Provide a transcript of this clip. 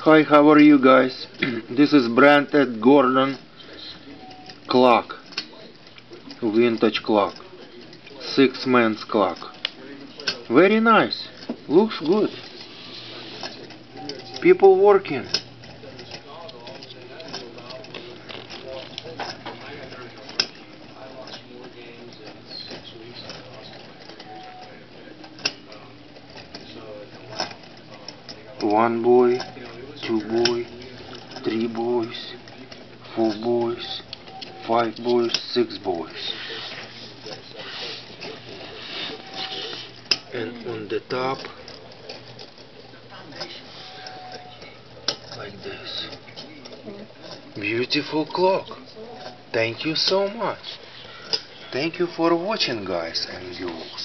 Hi, how are you guys? this is branded Gordon clock. Vintage clock. Six man's clock. Very nice. Looks good. People working. One boy, two boy, three boys, four boys, five boys, six boys. And on the top, like this. Beautiful clock. Thank you so much. Thank you for watching guys and girls.